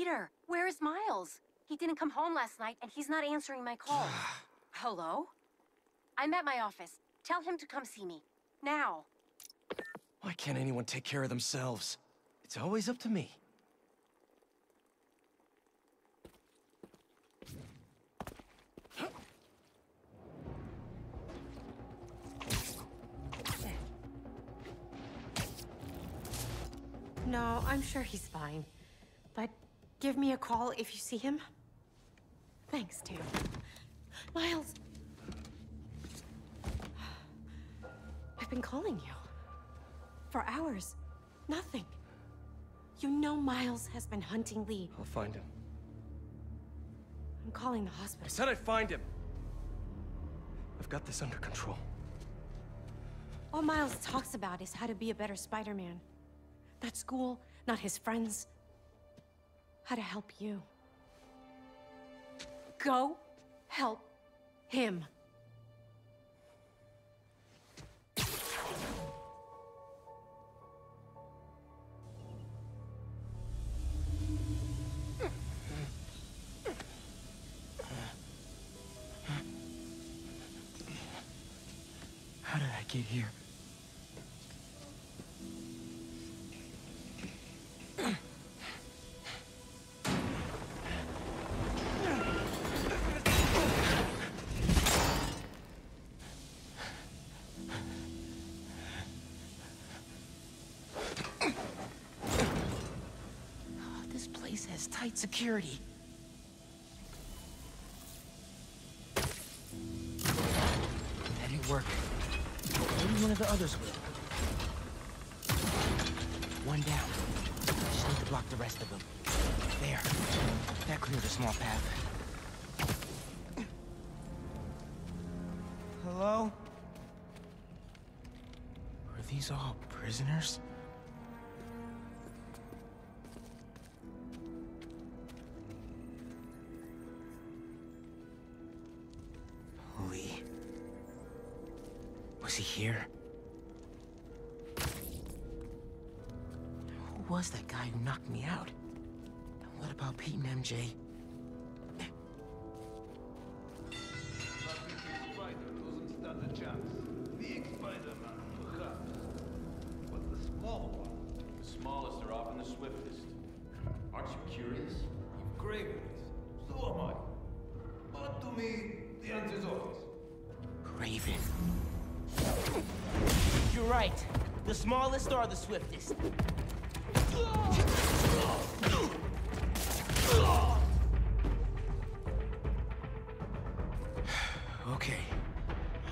Peter, where is Miles? He didn't come home last night, and he's not answering my calls. Hello? I'm at my office. Tell him to come see me. Now. Why can't anyone take care of themselves? It's always up to me. No, I'm sure he's fine. But give me a call if you see him. Thanks, too. Miles! I've been calling you. For hours. Nothing. You know Miles has been hunting Li. I'll find him. I'm calling the hospital. I said I'd find him! I've got this under control. All Miles talks about is how to be a better Spider-Man. Not school, not his friends. How to help you. Go help him. Tight security. That didn't work. Maybe one of the others will. One down. Just need to block the rest of them. There. That clears a small path. Hello? Are these all prisoners? He here? Who was that guy who knocked me out? And what about Pete and MJ?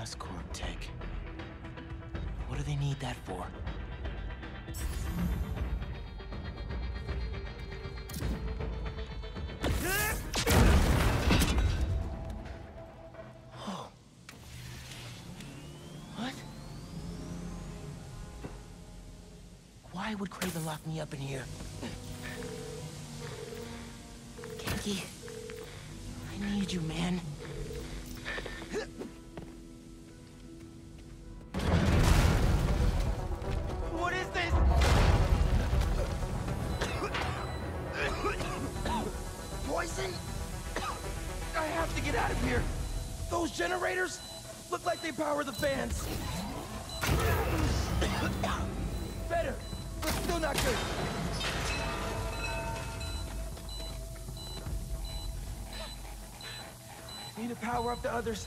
Oscorp Tech. What do they need that for? What? Why would Kraven lock me up in here? Ganke, I need you, man. Power the fans. Better, but still not good. Need to power up the others.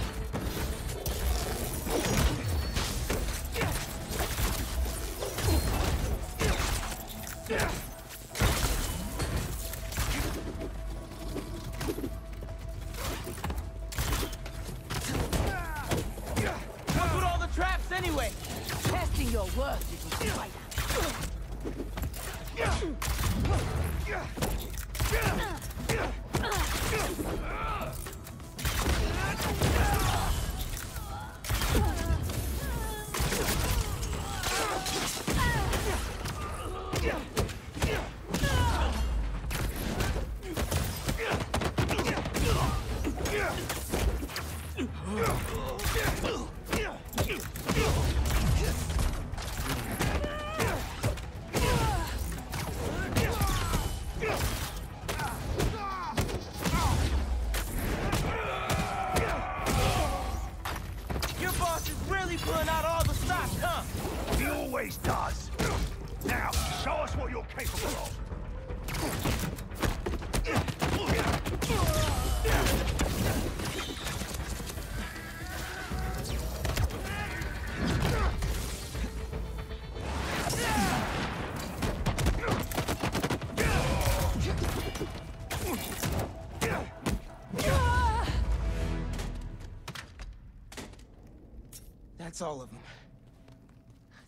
That's all of them.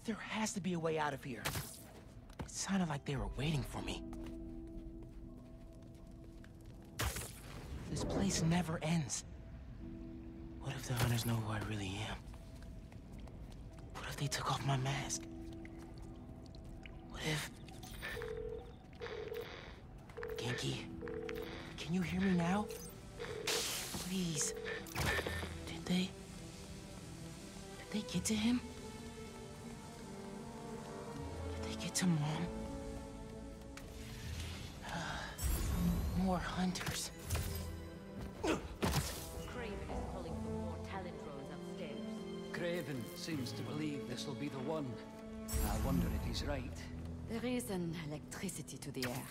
There has to be a way out of here. It sounded like they were waiting for me. This place never ends. What if the hunters know who I really am? What if they took off my mask? What if... Ganke, can you hear me now? Please. Did they... Did they get to him? Did they get to Mom? More hunters. Kraven is calling for more talent drones upstairs. Kraven seems to believe this will be the one. I wonder if he's right. There is an electricity to the air.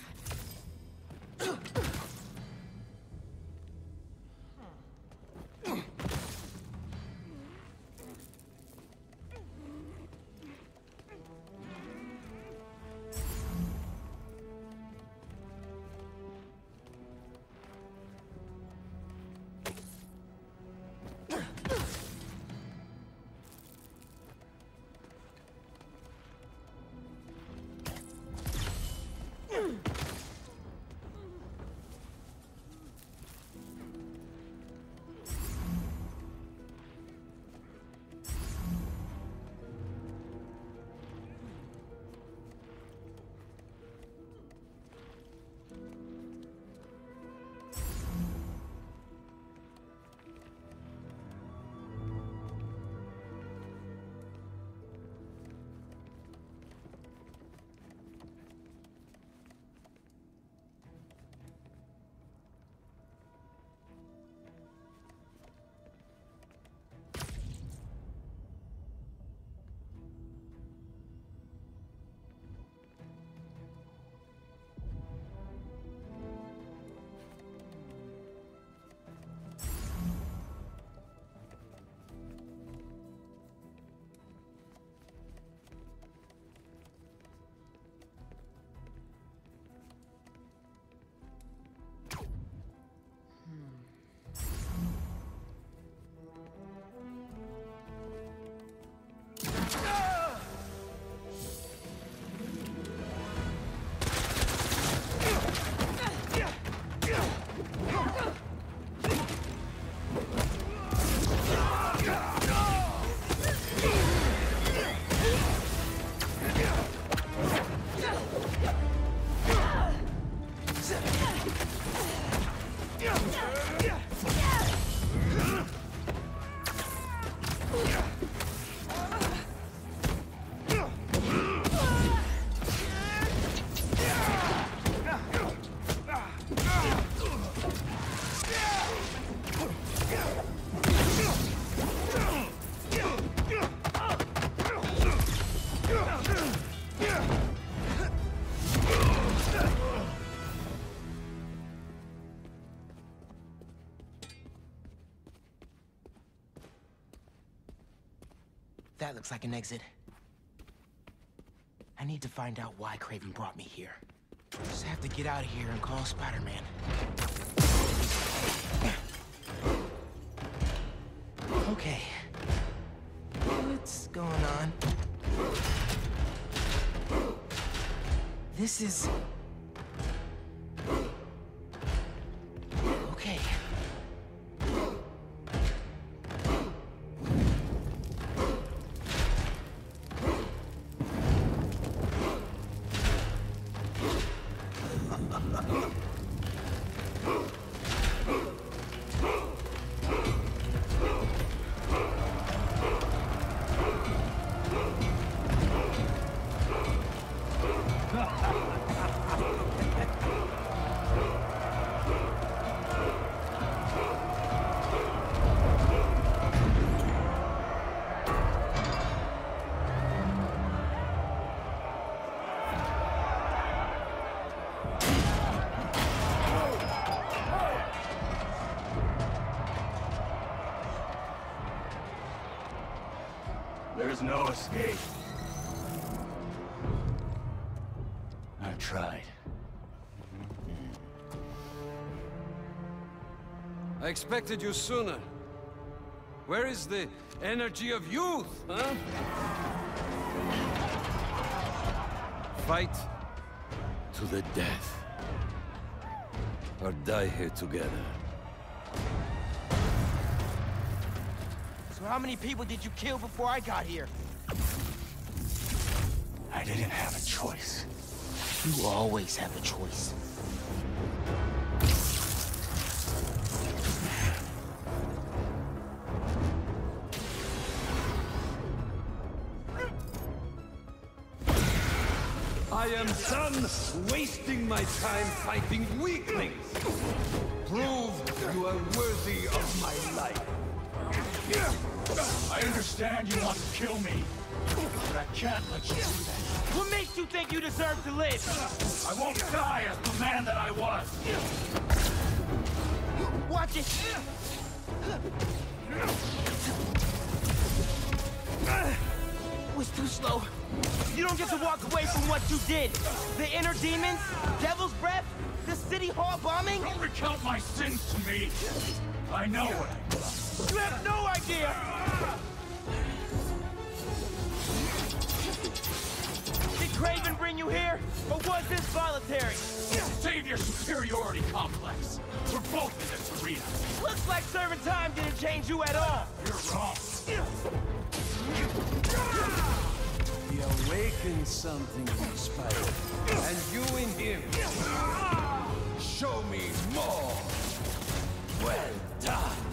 That looks like an exit. I need to find out why Kraven brought me here. Just have to get out of here and call Spider-Man. Okay. What's going on? This is... no escape. I tried. I expected you sooner. Where is the energy of youth, huh? Fight to the death. Or die here together. So how many people did you kill before I got here? I didn't have a choice. You always have a choice. I am done wasting my time fighting weaklings. Prove you are worthy of my life. I understand you want to kill me, but I can't let you do that. What makes you think you deserve to live? I won't die as the man that I was. Watch it! Was too slow. You don't get to walk away from what you did. The inner demons, devil's breath, the city hall bombing. Don't recount my sins to me. I know what I did. You have no idea. Kraven bring you here, or was this voluntary? Save your superiority complex. We're both in this arena. Looks like serving time didn't change you at all. You're wrong. He awakened something in Spider. And you in him. Show me more. Well done.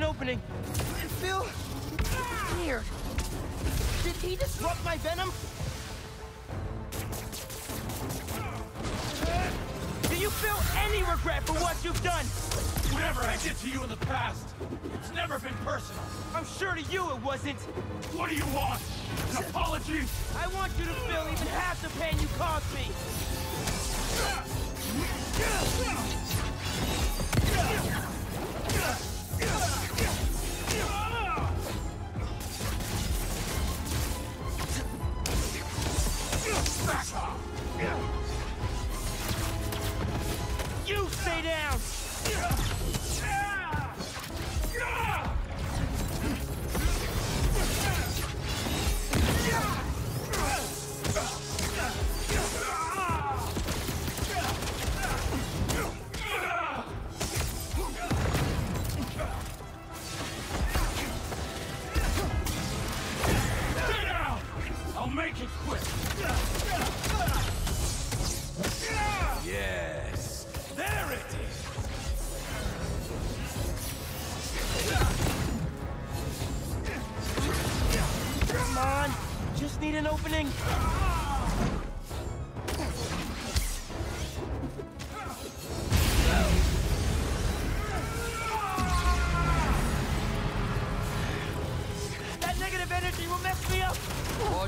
An opening. I feel weird. Did he disrupt my venom? Do you feel any regret for what you've done? Whatever I did to you in the past, it's never been personal. I'm sure to you it wasn't. What do you want? An apology? I want you to feel even half the pain you caused me. Back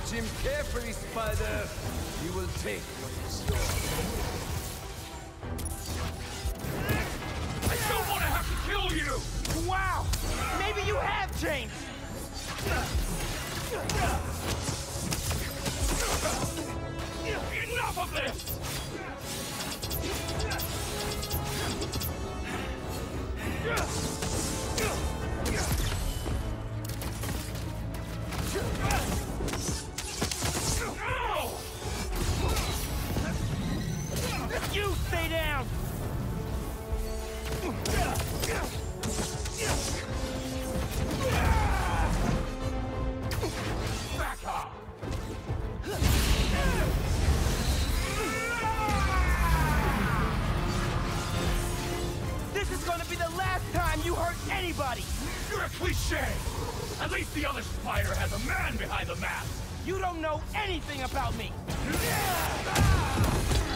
Watch him carefully, Spider. He will take what is yours. I don't want to have to kill you! Wow! Maybe you have changed! Enough of this! You gonna be the last time you hurt anybody! You're a cliche! At least the other spider has a man behind the mask! You don't know anything about me! Let's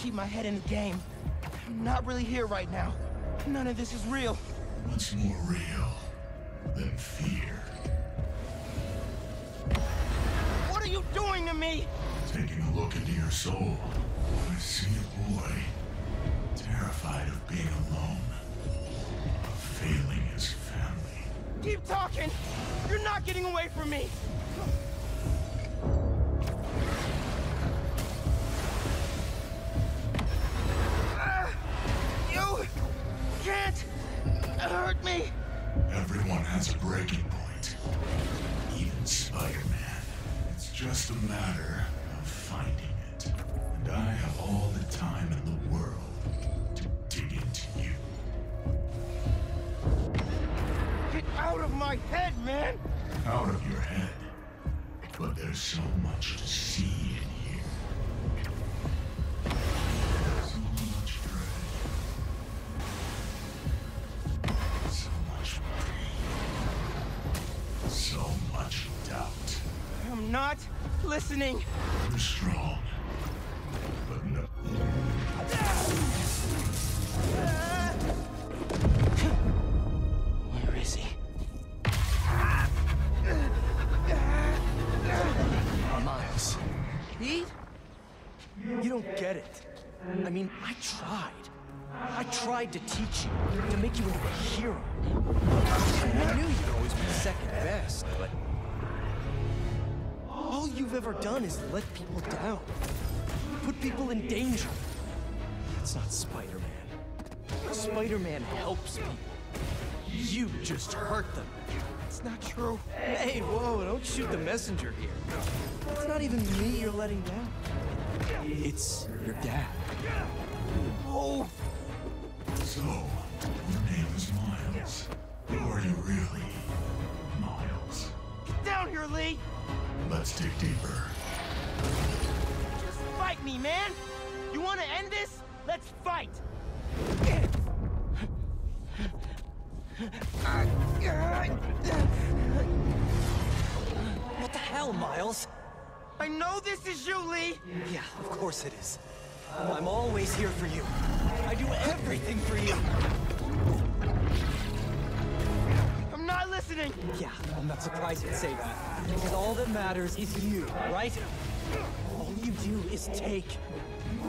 keep my head in the game. I'm not really here right now. None of this is real. What's more real than fear? What are you doing to me? Taking a look into your soul, I see a boy terrified of being alone, of failing his family. Keep talking! You're not getting away from me! Has a breaking point. Even Spider-Man. It's just a matter of finding it. And I have all the time in the world to dig into you. Get out of my head, man! Out of your head. But there's so much to see listening! You're strong. But no. Where is he? Miles. Pete? You don't get it. I mean, I tried. I tried to teach you, to make you into a hero. I knew you'd always be second best, but... All you've ever done is let people down. Put people in danger. That's not Spider-Man. Spider-Man helps people. You just hurt them. It's not true. Hey, whoa, don't shoot the messenger here. It's not even me you're letting down. It's your dad. Oh! So, your name is Miles. Who are you really, Miles? Get down here, Li! Let's dig deeper. Just fight me, man! You wanna end this? Let's fight! What the hell, Miles? I know this is you, Li! Yeah, of course it is. I'm always here for you. I do everything for you. Not listening! Yeah, I'm not surprised you'd say that. Because all that matters is you, right? All you do is take.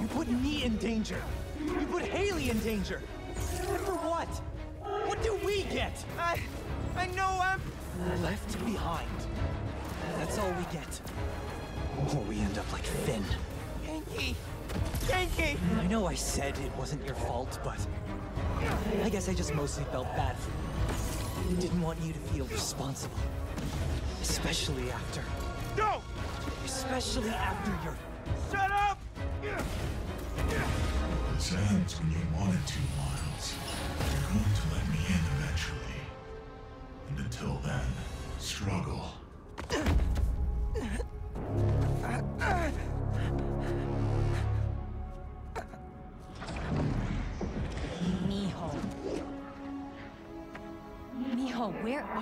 You put me in danger. You put Hailey in danger. And for what? What do we get? I... I know I'm... Left behind. That's all we get. Or we end up like Phin. Yankee! Yankee! I know I said it wasn't your fault, but... I guess I just mostly felt bad for you. Didn't want you to feel responsible. Especially after... No! Especially after your... Shut up! The This ends when you want it to, Miles. You're going to let me in eventually. And until then, struggle.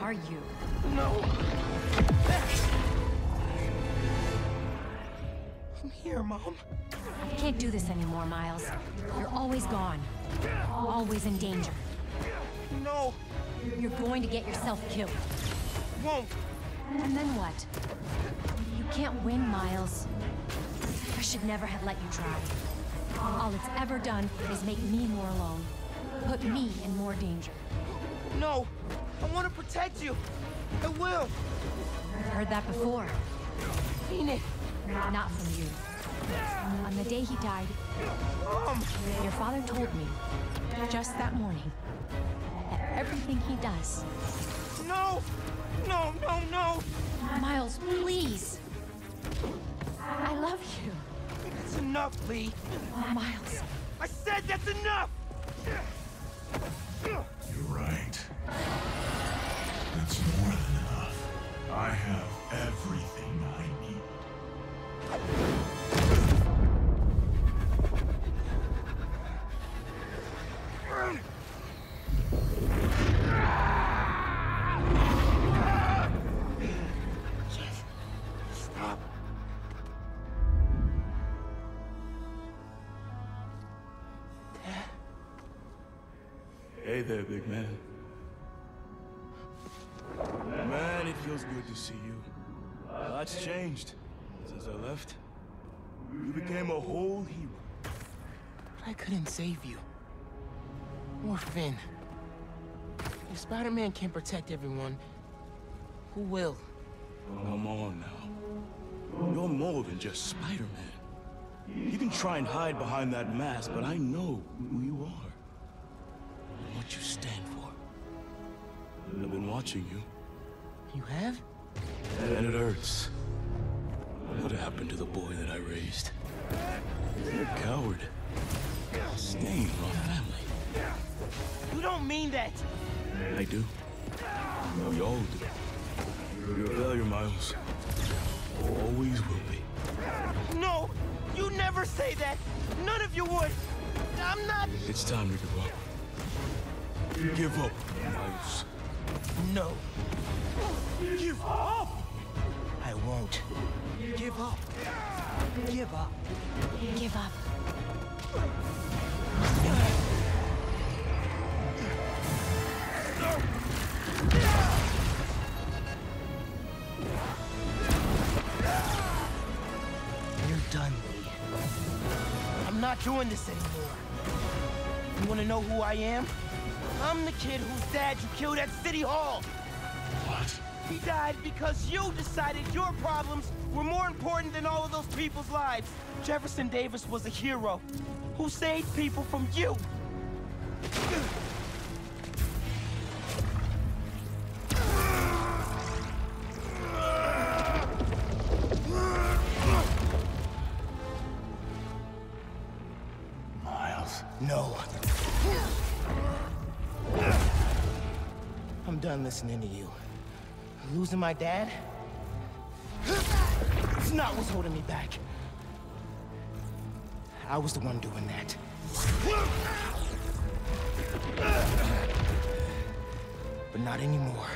Are you? No. I'm here, Mom. I can't do this anymore, Miles. You're always gone. Always in danger. No. You're going to get yourself killed. Won't. And then what? You can't win, Miles. I should never have let you try. All it's ever done is make me more alone. Put me in more danger. No. I want to protect you. I will. I've heard that before. Mean it. Not from you. On the day he died, Mom. your father told me, just that morning, that everything he does. No. No, no, no. Miles, please. I love you. That's enough, Li. Miles. I said that's enough! You're right. That's more than enough. I have everything I need. Hey there, big man. Man, it feels good to see you. Lots changed since I left. You became a whole hero. But I couldn't save you. Or Phin. If Spider-Man can't protect everyone, who will? Come on now. You're more than just Spider-Man. You can try and hide behind that mask, but I know who you are. I've been watching you. You have? And it hurts. What happened to the boy that I raised? You're a coward. Stain on family. You don't mean that! I do. We all do. You're a failure, Miles. Always will be. No! You never say that! None of you would! I'm not... It's time to give up. Give up, Miles. No. Give up! I won't. Give up. Give up. Give up. You're done, Li. I'm not doing this anymore. You wanna know who I am? I'm the kid whose dad you killed at City Hall! What? He died because you decided your problems were more important than all of those people's lives. Jefferson Davis was a hero who saved people from you. Listening to you. Losing my dad? It's not what's holding me back. I was the one doing that. But not anymore.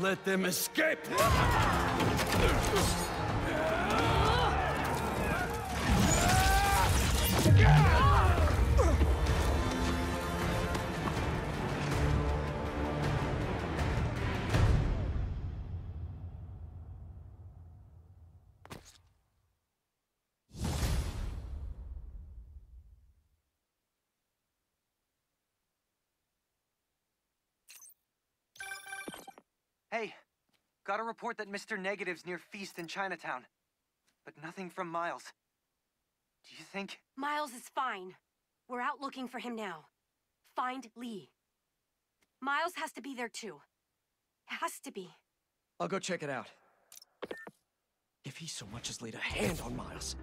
Let them escape! Hey, got a report that Mr. Negative's near Feast in Chinatown. But nothing from Miles. Do you think... Miles is fine. We're out looking for him now. Find Li. Miles has to be there too. Has to be. I'll go check it out. If he so much as laid a hand on Miles,